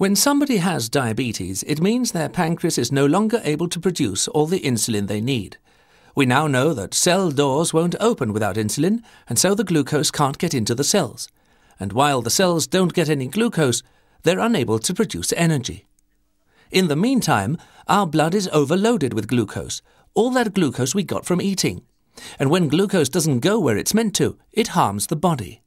When somebody has diabetes, it means their pancreas is no longer able to produce all the insulin they need. We now know that cell doors won't open without insulin, and so the glucose can't get into the cells. And while the cells don't get any glucose, they're unable to produce energy. In the meantime, our blood is overloaded with glucose, all that glucose we got from eating. And when glucose doesn't go where it's meant to, it harms the body.